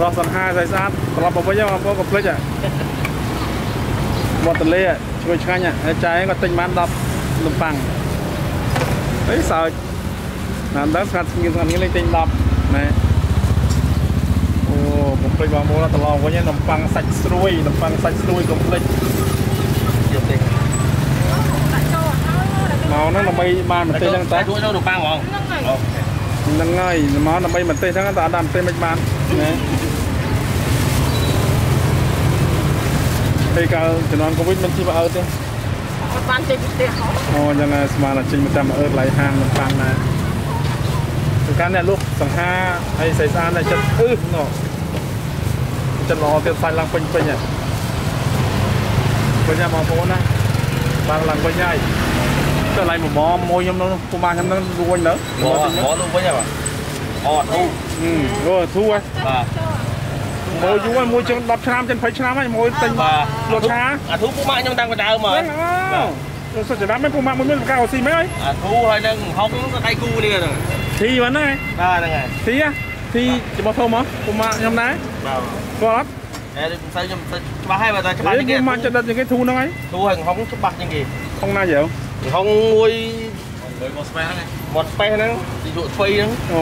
រស់សង្ហាស្អាតស្អាតត្រឡប់មកវិញបងប្អូនកុំភ្លេចមកតលេឈ្ងុយឆ្ងាញ់ហើយចាយគាត់ទិញបាន10លំប៉ាំងអីសើចតាមដល់ស្ងាត់ស្ងៀមស្ងាត់នេះលេងទិញ10ណែអូកុំភ្លេចបងប្អូនត្រឡប់វិញលំប៉ាំងសាច់ស្រួយលំប៉ាំងសាច់ស្រួយកុំភ្លេចទៀតទេមកហ្នឹងដើម្បីបានប្រទេសហ្នឹងតែជួយនៅលំប៉ាំងហ្មងហ្នឹងហើយមកដើម្បីប្រទេសហ្នឹងតែអត់ដល់ប្រទេសមិនបានណែ ពេលកាលជំនាន់កូវីដមិនជីបអើទេអត់បានចេញពីផ្ទះហ៎អូយ៉ាងណាស្មានតែចេញមកតាមអឺតឡៃហាងនំប៉័ងណាទៅកាន់អ្នកលក់សង្ហាហើយស្អីស្អាតតែចិត្តអឺណោះចិត្តល្អទៀតសាច់ឡើងពេញពេញហ៎ពេញណាបងប្អូនណាបានឡើងពេញហើយចុះឡៃមួយម៉មមួយខ្ញុំនោះពូម៉ាខ្ញុំនឹងរួញទៅមកមកនោះវិញហ៎បាទអត់ធូអឺរួធូហ៎បាទ មួយយូរហើយមួយជាង10ឆ្នាំជាង20ឆ្នាំហើយមួយទិញបាទលក់ឆាអាធូពូម៉ាក់ខ្ញុំតាំងពីដើមមកហ្នឹងអូសុខចិត្តមិនពូម៉ាក់មួយមានប្រកាសអូស៊ីមែនហើយអាធូហើយនឹងហុកក៏ដៃគូនេះហ្នឹងធីបានហ្នឹងបាទហ្នឹងហើយធីធីរបស់ធំហ៎ពូម៉ាក់ខ្ញុំដែរបាទគាត់អត់តែមិនសូវខ្ញុំច្បាស់ហើយបាទតែច្បាស់ជាងគេពូម៉ាក់ចិត្តដល់ជាងគេធូហ្នឹងហើយធូហើយហុកច្បាស់ជាងគេក្នុងណាយើហុកមួយមួយមកស្ពេះហ្នឹងមកស្ពេះហ្នឹងទីលក់ស្វ័យហ្នឹងអូ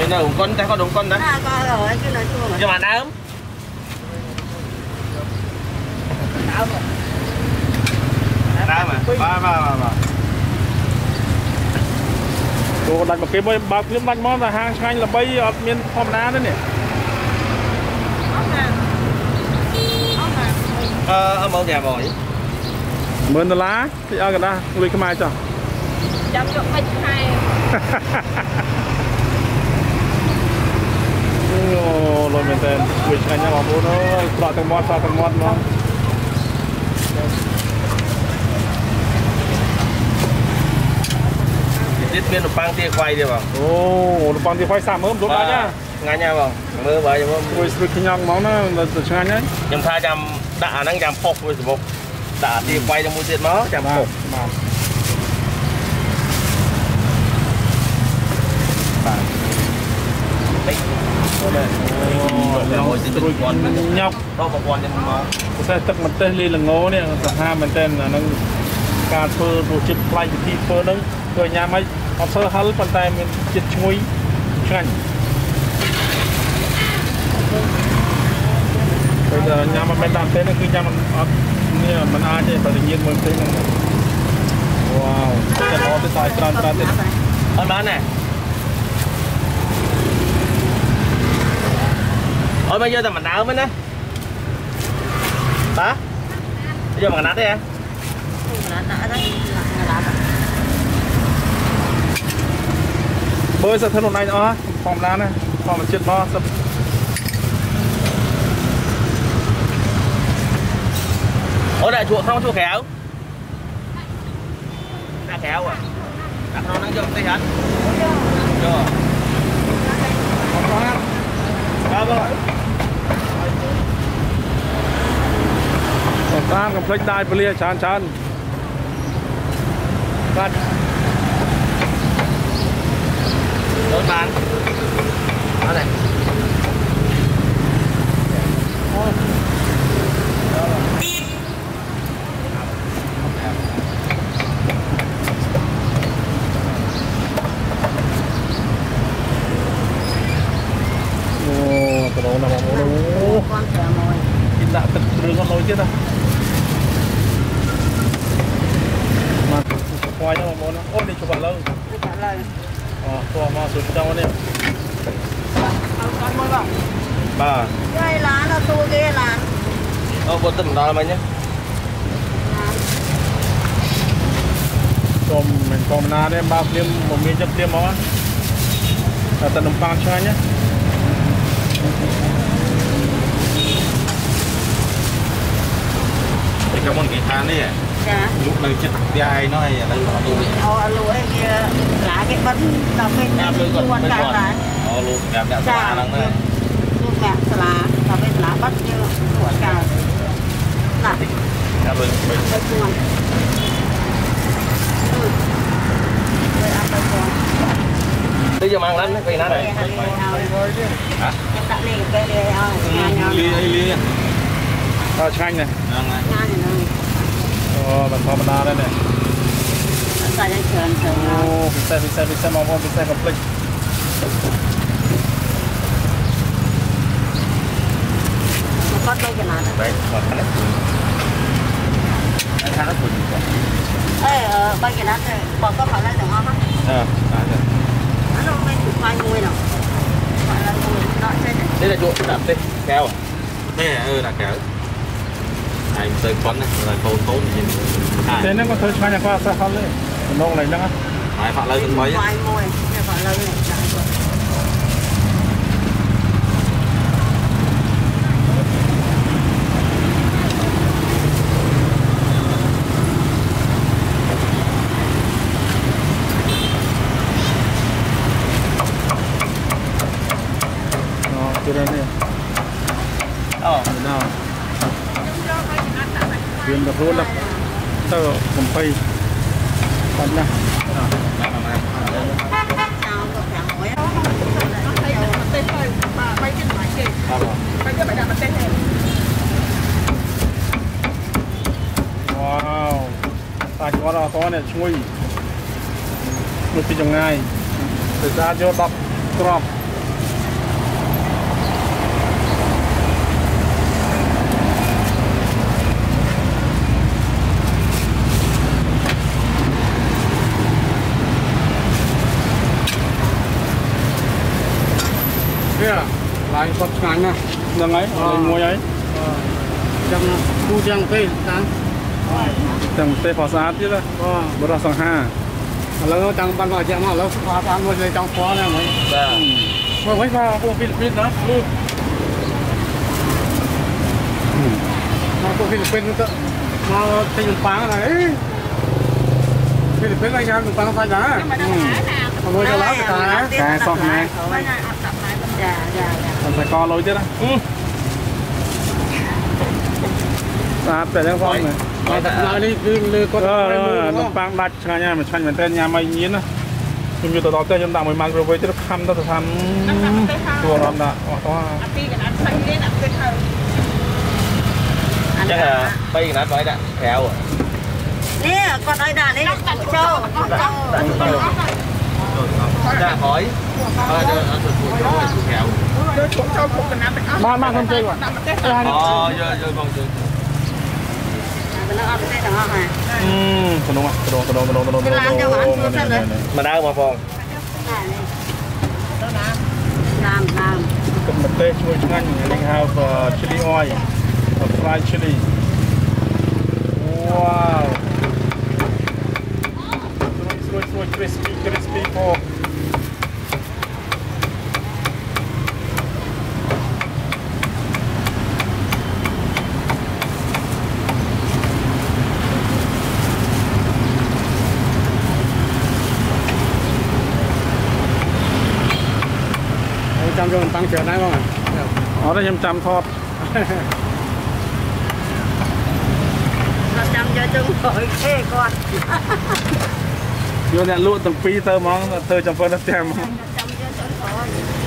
មាននៅអង្គុនតែគាត់អង្គុនណាណាក៏ហើយគឺនៅជួងខ្ញុំអាដើមដើមដើមបាទបាទបាទគោដាច់មកគេមកបើកខ្ញុំដាច់មកតែហាងឆ្ងាញ់ល្បីអត់មានធម្មតាទេនេះអត់ណាអត់ណាអឺអមកចាំបង10000ដុល្លារទីឲ្យកណ្ដាស់លុយខ្មែរចុះចាំយកមិនខែអូ លុយមែនតើជួយឆ្ងាញ់ណាស់បងប្អូនអើយប្រក់ទាំងមាត់ប្រក់ទាំងមាត់មកទៀតមាននំប៉័ងទាខ្វៃទៀតបងអូនំប៉័ងទី5 30មើលលក់ដាច់ណាឆ្ងាញ់ណាស់បងមើលបើខ្ញុំមួយស្រួយខ្ញងហ្មងណាទៅឆ្ងាញ់ហើយខ្ញុំថាចាំដាក់អាហ្នឹងចាំផុសមួយសមុខដាក់ទាខ្វៃទៅមួយទៀតមកចាំបាផុទសបាទបាទអូនេះអូ មួយទៀត ស្រួយ គាត់ ញ៉ុកដល់ប្រព័ន្ធខ្ញុំមកពិសេសទឹកម្ទេសលីល្ងនេះសាហាមែនតើអានឹងការធ្វើរសជាតិប្លែកវិធីធ្វើហ្នឹងគឺញ៉ាំឲ្យអត់សូវហឹលប៉ុន្តែមានជាតិឈ្ងុយឆ្ងាញ់ពេលតែញ៉ាំមិនមែនតាមទេគឺញ៉ាំអត់នេះមិនអាចទេបើតែញៀនមួយពេកហ្នឹងវ៉ាវតែល្អទៅតែច្រើនច្រើនទៀតអត់បានណាអត់មកយកតែម្ដងហ្នឹងណាតាយកមកកណាត់ទេ Ôi bây giờ tao mặt nạ mới đó Hả? Bây giờ mặt nạ đấy à? Bơi giờ thân hôm nay nữa Phòng lá này Phòng là chết bo sập. Ôi đại chuột không? Chuộng kéo Đã kéo à? Đặt nó đang dùng tay hắn Chưa. Không có. Hát Ba bơi បន្តិចហ៎យកអត់បានបាទបងសំតាមកំភ្លេចដាយពលាច្រើនច្រើនបាទដូចបានអត់ទេ bà cái lá là tôi kia ờ, là ờ bột tẩm ra mà nhé còn mình còn na đấy ba tiêm một miếng chấm tiêm máu là tận đồng pang cho nhé cái cảm ơn cái than đấy Dạ. lúc này chưa tặng đi ai nó hay đang bỏ tôi ờ lúa kia lá cái bánh cà phê nó còn còn cả lại ờ lúa đẹp đẹp quá. Dạ. lá đấy. ទះឯងនោះហើយឥឡូវអត់លុកអូអលួយគេឡាគេបិទដល់ពេលតាមលុយគាត់ជួនមិនកាគាត់ដែរអូលុកប្រាប់អ្នកសាលាហ្នឹងណាជួនកាសាលាដល់ពេលសាលាបិទយើងជួនកាណាតាមលុយមិនទៅជួនអឺអត់ទៅជួនទៅយកមកឡើងពេលណាដែរហើយហើយហ៎ដាក់ដាក់នេះពេលលាយឲ្យញ៉ាំញ៉ាំលីអីលីតើឆ្ងាញ់ណាស់ហ្នឹងហើយញ៉ាំហ្នឹងអូមិនធម្មតាទេនេះអត់សាច់ឲ្យច្រើនទៅអូពិសេសពិសេសពិសេសមកបងពិសេសកំភ្លេច bagaimana? Baik, makanan pun. Makanan pun juga. Eh, bagaimana? Bỏ có phải là được không? Ờ, ada. Ano may may nguy nào? Phải là nguy nó trên đấy. Đây là chỗ đạp đi, kéo à? Đây là ừ là kéo. Anh tôi quấn này là câu tốt gì? Thế nên có thôi mà nhà qua sao không đấy? Nông này chắc á. Phải phải lên mấy. Phải mua, phải lên này. វាទៅខ្លួនទៅកំភៃបាត់ណាស់ចោលក៏500អត់ទៅទៅទៅបាទបីចិត្តមកគេបាទបីចិត្តមកដាក់ប្រទេសទេវ៉ាវតាគាត់អត់តនេះឈ្ងុយមកពីចងាយដោយសារយក10គ្រាប់ នេះឡាយគាត់ឆ្ងាញ់ណាស់ហ្នឹងហើយលេងមួយហើយចាំគូចាំពេលតាំងទាំងទេផោះស្អាតទៀតណាអូបរោះសង្ហាឥឡូវតាំងបានមកចាំមកឥឡូវស្គាល់តាមមួយលេចង់ស្គាល់ណាហ្មងបាទមើលវិញមកពួកហ្វីលីពីនណាលឺមកពួកហ្វីលីពីនទៅមកទីលំប៉ាងណាអីហ្វីលីពីនឯងចាំលំប៉ាងសាច់ណាមកទៅឡើងតាកែសោះណែមិនអត់ដាក់ណែ ចាចាចាតែកលុយទៀតណាស្អាតតែហ្នឹងផងណាមកតែឡើយនេះគឺលើគាត់អឺទៅមើលនំប៉័ងដាច់ឆ្ងាញ់ហើយមិនឆ្ងាញ់មែនតើញ៉ាំឲ្យញៀនណាខ្ញុំយកទៅដល់ផ្ទះខ្ញុំដាក់មួយម៉ាក្រូវេទៀតខំទៅទៅថាទួរំដាក់អស់តោះអាពីកណាត់សាច់នេះដាក់ពេលហើយចឹងបីកណាត់បើដាក់កែវនេះគាត់ឲ្យដាក់នេះចូលចូលដាក់ហើយហើយទៅ អត់ទៅជួយកែវចូលចូលពុកកណាត់ទាំងអស់បានបានខ្ញុំជ័យគាត់ដាក់ប្រទេសអូយកយកបងជួយទៅនៅអត់ប្រទេសទាំងអស់ហ្នឹងអឺកណ្ដងកណ្ដងកណ្ដងកណ្ដងកណ្ដងម្ដៅមកបងណាមណាមកំម្ទេសឈ្ងុយឆ្ងាញ់នេះហៅ chili oil fried chili វ៉ាវស្រួយស្រួយ crispy crispy pork ចាំ យកតាំងច្រើនដែរបងអត់ទេខ្ញុំចាំថតគាត់ចាំយកជើងក្រោយគេគាត់យកអ្នកលក់ទាំងពីរទៅហ្មងធ្វើចំប៉ុនទៅផ្ទះហ្មងចាំយកជើងក្រោយ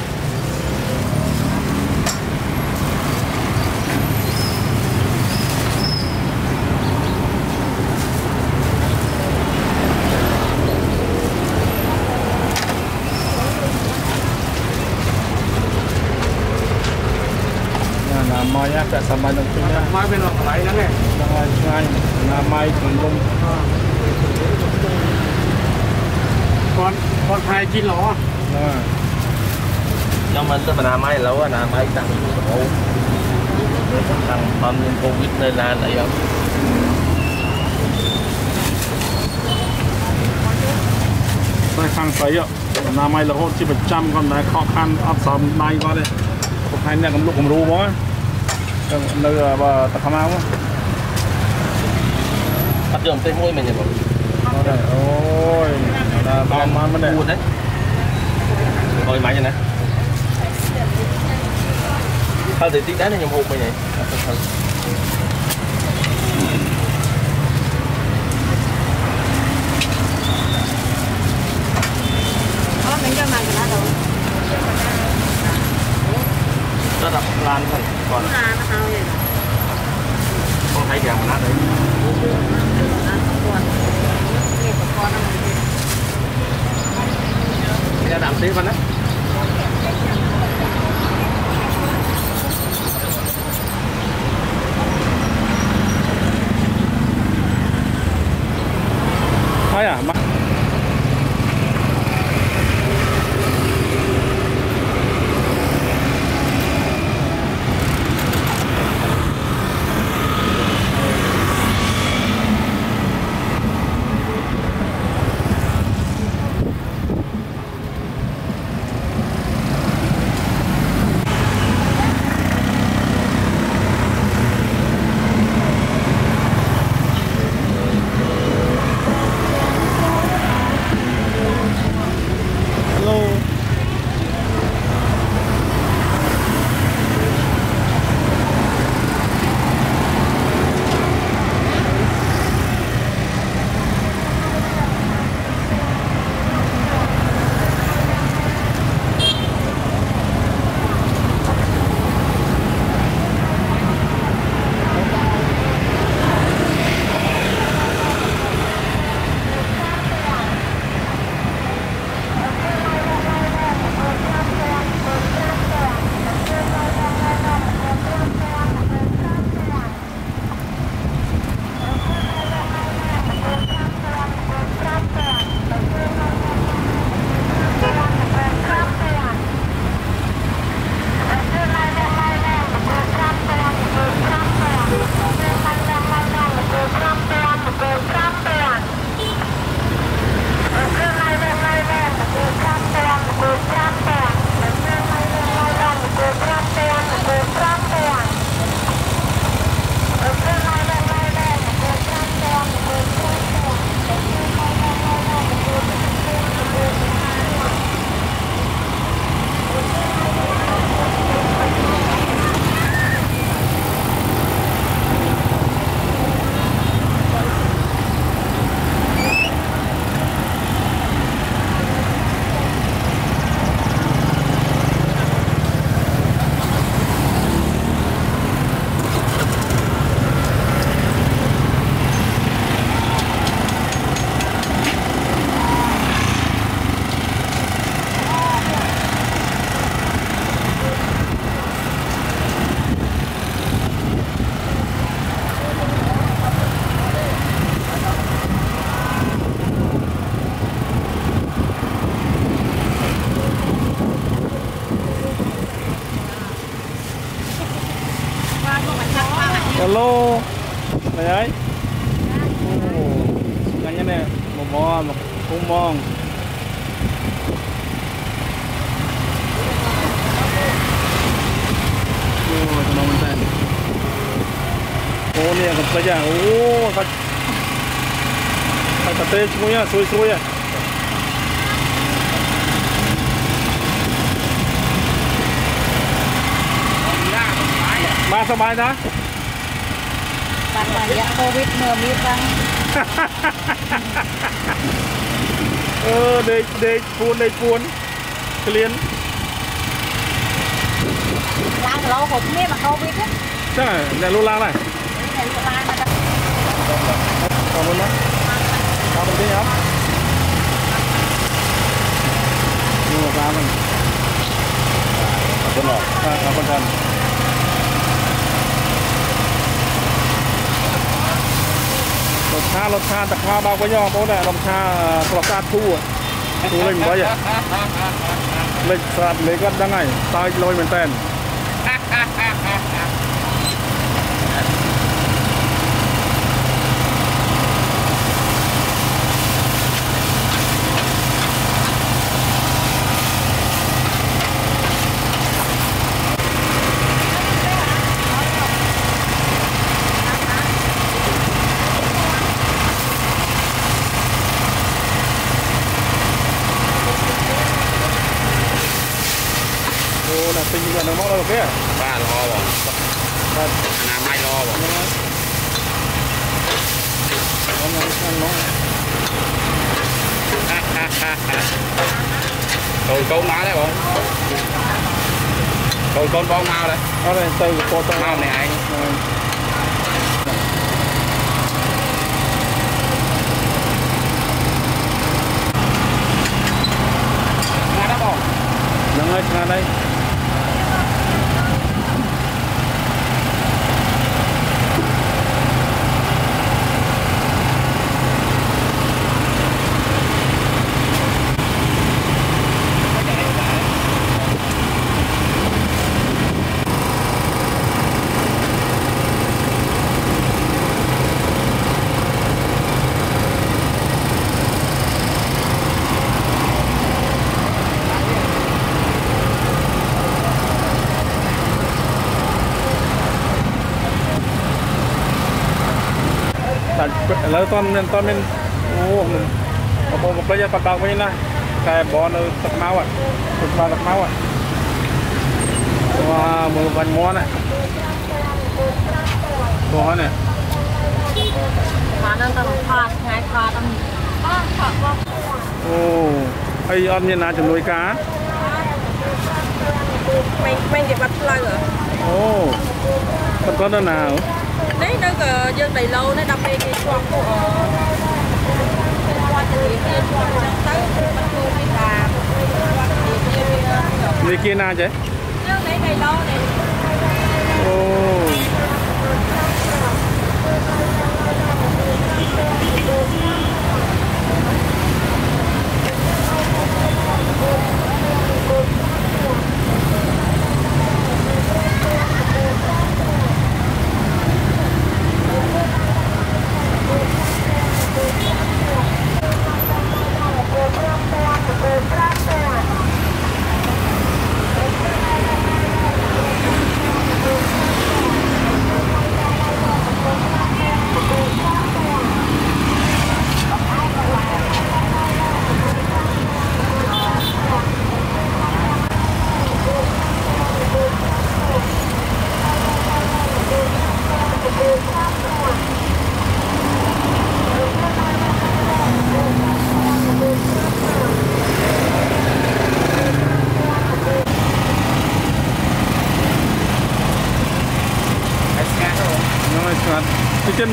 ណាណាម៉ៃអាតែសម័យនឹងពីណាមកពេលកន្លែងហ្នឹងឯងដល់ហើយឆ្ងាញ់ណាម៉ៃក្នុងលំគាត់គាត់ខែជីឡោណាខ្ញុំមិនទៅបណ្ណាម៉ៃឥឡូវណាម៉ៃដាក់ទៅប្រហូតាំងបំមានកូវីដនៅឡានអីអត់តែខាងស្រីណាម៉ៃរហូតជាប្រចាំគាត់មិនដែលខកខានអត់សមដៃគាត់ទេគាត់ថែអ្នកកំលុកកំរូហ្មង នៅបខមៅអត់យកទៅមួយមែនទេបងអូយដល់ប្រហែលមិនដែរអូយមិនណាហើយទៅទីដែរខ្ញុំហូបមិញហីអត់ទៅអូមិនយកមកកន្លះដល់ដល់ឡានហ្នឹង con ra nó hao vậy? Con thấy kìa, mà nát đấy ra đạm tí con đấy thôi à านเราผมนี่มาโควิดเนี่ย ใช่เนี่ยรู้ล้างไหน ในร้านมัน ขอบคุณนะ vào bên kia không đưa vào ra mình à, con lò à, con thân lột xa lột xa tạc hoa bao có nhau bố này lột xa lột xa thu rồi thu lên mấy vậy lịch sạt lấy con đang ngày tay lôi mình tên giờ nó móc đâu kia ba lo bọn là mai lo bọn nó nó nó còn con má đấy bọn còn con bông mau đấy. Đó đây từ cô tô mau này anh. Nâng ơi, ra đây. ឥឡូវតន់មានតន់មានអូបងប្អូនមកផ្លេចគាត់បើកវិញណាតែបងនៅទឹកម៉ៅហ្នឹងបាទទឹកម៉ៅហ្នឹងបាទមើលបាញ់មន់ណាបងហ្នឹងបានដល់ផាតថ្ងៃផាតហ្នឹងផាតបងអូអីអត់មានណាជំនួយការមិនមិនគេបាត់ផ្លូវអូគាត់គាត់នៅណាអូ đấy nó cờ dương đầy lâu nó đâm đi cái choang của qua từ cái kia choang sang tới bắt luôn đi làm qua từ cái kia đi នេះគេណាចេះ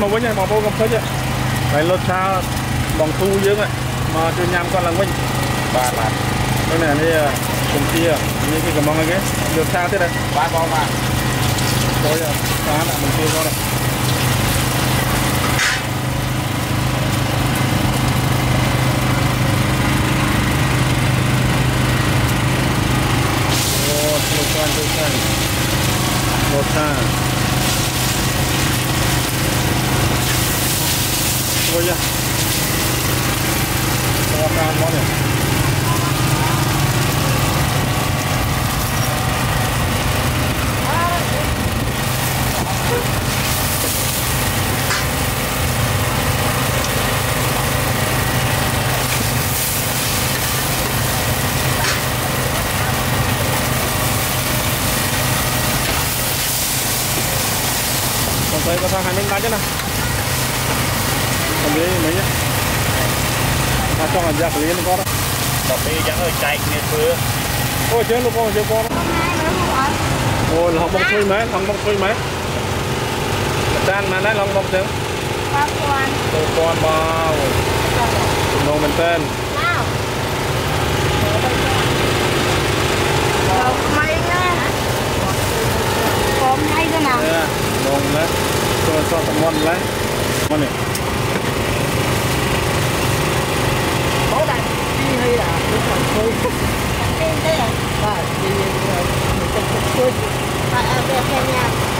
មកវិញហើយបងប្អូនកុំភ្លេចហើយលុតឆាបងធូយើងមកជួយញ៉ាំគាត់ឡើងវិញ បាទបាទ នេះនេះនេះគុំទានេះគេកំងអីគេលុតឆាទៀតហ៎ បាទបងបាទ ចូលយកឆាដាក់បង្គាគាត់អូលុតឆាលុតឆាលុតឆាអូ thôi nha cho cao quá này. Còn có sang hai miếng cá chứ nào? đi mấy nhá mà trong là giặc lý đó đọc đi chẳng hơi chạy như xưa ôi chứ lúc con chứ con ôi lòng bọc thui mấy lòng bọc thui mấy đan mà đấy lòng bọc chứ tôi con bao đồ mình tên Hãy subscribe cho kênh Ghiền Mì Gõ Để không bỏ lỡ những video hấp dẫn hay là cũng còn thôi. Cái đây à? Vâng, mình còn thôi Vâng, về nhà.